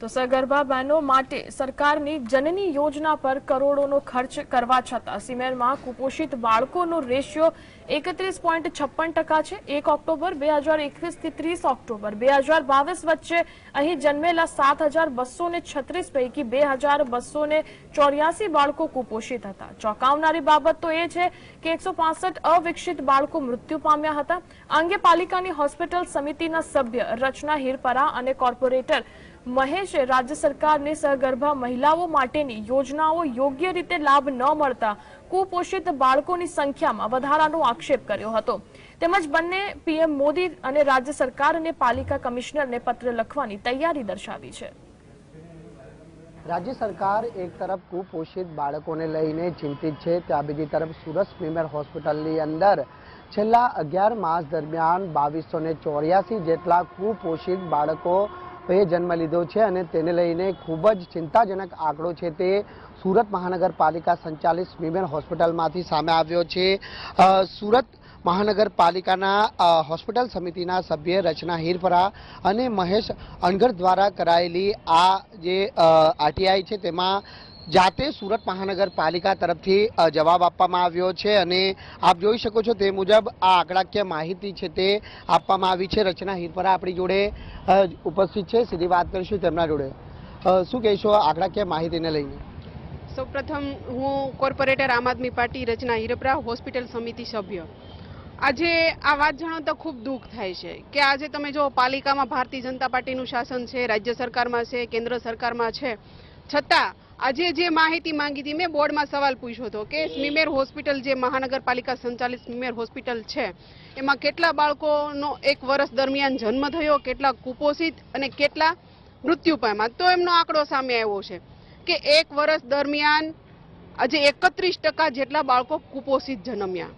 તો સગર્ભા બહેનો માટે સરકારની જનની યોજના પર કરોડોનો ખર્ચ કરવા છતાં સિમેરમાં કુપોષિત બાળકોનો રેશિયો એકત્રીસ પોઈન્ટ છપ્પન ટકા છે. એક ઓક્ટોબર, બે હજાર એકવીસથી ત્રીસ ઓક્ટોબર. બે હજાર બાવીસ વચ્ચે અહીં જન્મેલા સાત હજાર બસો ને છત્રીસ પૈકી બે હજાર બસો ને ચોર્યાસી બાળકો કુપોષિત હતા. ચોંકાવનારી બાબત તો એ છે કે એકસો પાસઠ અવિકસિત બાળકો મૃત્યુ પામ્યા હતા. અંગે પાલિકાની હોસ્પિટલ સમિતિના સભ્ય રચના હિરપરા અને કોર્પોરેટર મહેશે, રાજ્ય સરકારની સગર્ભા મહિલાઓ માટેની યોજનાઓ યોગ્ય રીતે લાભ ન મળતા કુપોષિત બાળકોની સંખ્યામાં વધારાનો આક્ષેપ કર્યો હતો. તેમજ બંને પીએમ મોદી અને રાજ્ય સરકાર અને પાલિકા કમિશનરને પત્ર લખવાની તૈયારી દર્શાવી છે. રાજ્ય સરકાર એક તરફ કુપોષિત બાળકોને લઈને ચિંતિત છે, ત્યાં બીજી તરફ સુરત સ્મીમેર હોસ્પિટલની અંદર છેલ્લા અગિયાર માસ દરમિયાન બાવીસો ચોર્યાસી જેટલા કુપોષિત બાળકો એ જન્મ લીધો છે અને તેને લઈને ખૂબ જ ચિંતાજનક આંકડો છે તે સુરત મહાનગરપાલિકા સંચાલિત વિમેન હોસ્પિટલમાંથી સામે આવ્યો છે. સુરત મહાનગરપાલિકાના હોસ્પિટલ સમિતિના સભ્ય રચના હીરપરા અને મહેશ અણગર દ્વારા કરાયેલી આ જે આરટીઆઈ છે તેમાં જાતે સુરત મહાનગરપાલિકા તરફથી જવાબ આપવામાં આવ્યો છે અને આપ જોઈ શકો છો તે મુજબ આ આંકડાકીય માહિતી છે તે આપવામાં આવી છે. રચના હિરપરા આપણી જોડે ઉપસ્થિત છે. સીધી વાત કરીશું તેમના જોડે. શું કહેશો આંકડાકીય માહિતીને લઈને? સૌપ્રથમ હું corporator Aam Aadmi Party Rachana Hirpara hospital સમિતિ સભ્ય. આજે આ વાત જણાવતા ખૂબ દુઃખ થાય છે કે આજે તમે જો પાલિકામાં ભારતીય જનતા પાર્ટીનું શાસન છે, રાજ્ય સરકારમાં છે, કેન્દ્ર સરકારમાં છે, છતાં આજે જે માહિતી માંગી હતી, મેં બોર્ડમાં સવાલ પૂછ્યો હતો કે સ્મીમેર હોસ્પિટલ જે મહાનગરપાલિકા સંચાલિત સ્મીમેર હોસ્પિટલ છે, એમાં કેટલા બાળકોનો એક વર્ષ દરમિયાન જન્મ થયો, કેટલા કુપોષિત અને કેટલા મૃત્યુ પામ્યા? તો એમનો આંકડો સામે આવ્યો છે કે એક વર્ષ દરમિયાન આજે એકત્રીસ ટકા જેટલા બાળકો કુપોષિત જન્મ્યા.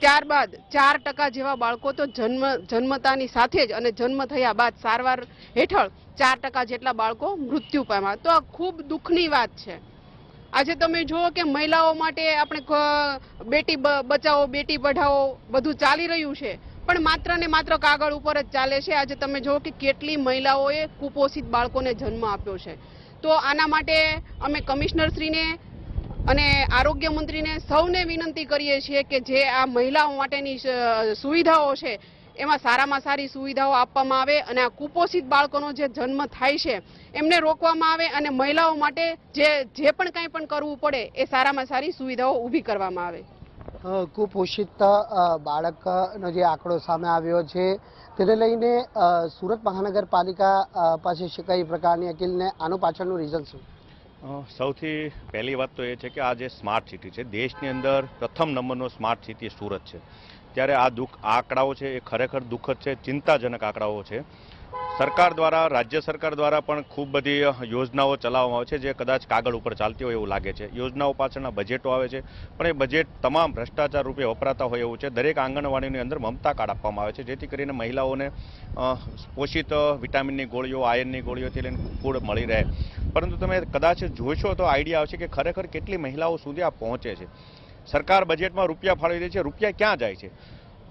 ત્યારબાદ ચાર ટકા જેવા બાળકો તો જન્મ, જન્મતાની સાથે જ અને જન્મ થયા બાદ સારવાર હેઠળ ચાર ટકા જેટલા બાળકો મૃત્યુ પામ્યા. તો આ ખૂબ દુઃખની વાત છે. આજે તમે જુઓ કે મહિલાઓ માટે આપણે બેટી બચાવો, બેટી પઢાઓ બધું ચાલી રહ્યું છે. પણ માત્ર ને માત્ર કાગળ ઉપર જ ચાલે છે. આજે તમે જુઓ કે કેટલી મહિલાઓએ કુપોષિત બાળકોને જન્મ આપ્યો છે. તો આના માટે અમે કમિશનરશ્રીને અને આરોગ્ય મંત્રીને સૌને વિનંતી કરીએ છીએ કે જે આ મહિલાઓ માટેની સુવિધાઓ છે, એમાં સારામાં સારી સુવિધાઓ આપવામાં આવે અને આ કુપોષિત બાળકોનો જે જન્મ થાય છે, એમને રોકવામાં આવે અને મહિલાઓ માટે જે જે પણ કંઈ પણ કરવું પડે, એ સારામાં સારી સુવિધાઓ ઊભી કરવામાં આવે. કુપોષિત બાળકનો જે આંકડો સામે આવ્યો છે, તેને લઈને સુરત મહાનગરપાલિકા પાસે કઈ પ્રકારની અકીલને આનું પાછળનું રીઝન શું? સૌથી પહેલી વાત તો એ છે કે આ જે સ્માર્ટ સિટી છે, દેશની અંદર પ્રથમ નંબરનો સ્માર્ટ સિટી સુરત છે. ત્યારે આ દુઃખ આંકડાઓ છે એ ખરેખર દુઃખદ છે, ચિંતાજનક આંકડાઓ છે. સરકાર દ્વારા, રાજ્ય સરકાર દ્વારા પણ ખૂબ બધી યોજનાઓ ચલાવવામાં આવે છે, જે કદાચ કાગળ ઉપર ચાલતી હોય એવું લાગે છે. યોજનાઓ પાછળના બજેટો આવે છે, પણ એ બજેટ તમામ ભ્રષ્ટાચાર રૂપે વપરાતા હોય એવું છે. દરેક આંગણવાડીની અંદર મમતા કાર્ડ આપવામાં આવે છે, જેથી કરીને મહિલાઓને પોષિત વિટામિનની ગોળીઓ આયર્નની ગોળીઓથી લઈને ફૂડ મળી રહે. પરંતુ તમે કદાચ જોશો તો આઈડિયા આવશે કે ખરેખર કેટલી મહિલાઓ સુધી આ પહોંચે છે. સરકાર બજેટમાં રૂપિયા ફાળવી દે છે, રૂપિયા ક્યાં જાય છે?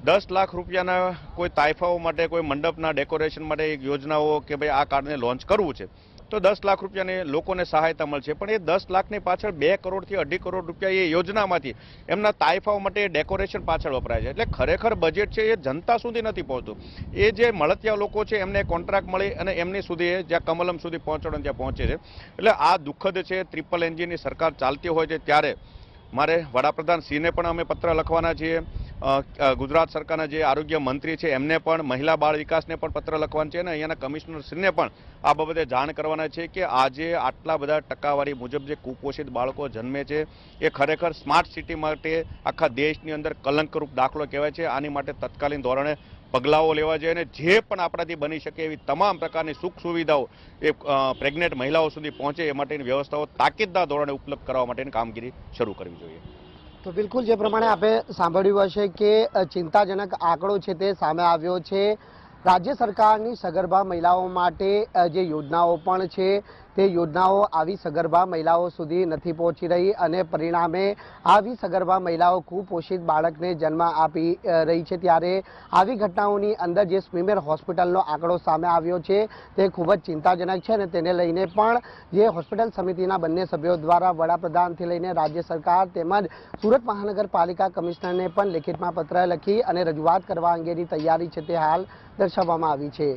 દસ લાખ રૂપિયાના કોઈ તાઇફાઓ માટે, કોઈ મંડપના ડેકોરેશન માટે એક યોજનાઓ કે ભાઈ આ કાર્ડને લોન્ચ કરવું છે, તો દસ લાખ રૂપિયાની લોકોને સહાયતા મળશે. પણ એ દસ લાખની પાછળ બે કરોડથી અઢી કરોડ રૂપિયા એ યોજનામાંથી એમના તાઇફાઓ માટે ડેકોરેશન પાછળ વપરાય છે. એટલે ખરેખર બજેટ છે એ જનતા સુધી નથી પહોંચતું. એ જે મળતિયા લોકો છે, એમને કોન્ટ્રાક્ટ મળે અને એમની સુધી એ જ્યાં કમલમ સુધી પહોંચવાનું ત્યાં પહોંચે છે. એટલે આ દુઃખદ છે ટ્રિપલ એન્જિનની સરકાર ચાલતી હોય છે ત્યારે. મારે વડાપ્રધાન સિંહને પણ અમે પત્ર લખવાના છીએ. ગુજરાત સરકારના જે આરોગ્ય મંત્રી છે, એમને પણ મહિલા બાળ વિકાસને પણ પત્ર લખવાનું છે અને અહીંયાના કમિશનરશ્રીને પણ આ બાબતે જાણ કરવાના છે કે આજે આટલા બધા ટકાવારી મુજબ જે કુપોષિત બાળકો જન્મે છે, એ ખરેખર સ્માર્ટ સિટી માટે આખા દેશની અંદર કલંકરૂપ દાખલો કહેવાય છે. આની માટે તત્કાલીન ધોરણે પગલાઓ લેવા જોઈએ અને જે પણ આપણાથી બની શકે એવી તમામ પ્રકારની સુખ સુવિધાઓ એ પ્રેગ્નેન્ટ મહિલાઓ સુધી પહોંચે એ માટેની વ્યવસ્થાઓ તાકીદના ધોરણે ઉપલબ્ધ કરવા માટેની કામગીરી શરૂ કરવી જોઈએ. તો બિલકુલ જે પ્રમાણે આપણે સાંભળ્યું હશે કે ચિંતાજનક આંકડો છે તે સામે આવ્યો છે. રાજ્ય સરકારની સગર્ભા મહિલાઓ માટે જે યોજનાઓ પણ છે તે યોજનાઓ આવી સગર્ભા મહિલાઓ સુધી નથી પહોંચી રહી અને પરિણામે આવી સગર્ભા મહિલાઓ કુપોષિત બાળકને જન્મ આપી રહી છે. ત્યારે આવી ઘટનાઓની અંદર જે સ્મીમેર હોસ્પિટલનો આંકડો સામે આવ્યો છે, તે ખૂબ જ ચિંતાજનક છે અને તેને લઈને પણ જે હોસ્પિટલ સમિતિના બંને સભ્યો દ્વારા વડાપ્રધાનથી લઈને રાજ્ય સરકાર તેમજ સુરત મહાનગરપાલિકા કમિશનરને પણ લેખિતમાં પત્ર લખી અને રજૂઆત કરવા અંગેની તૈયારી છે તે હાલ દર્શાવવામાં આવી છે.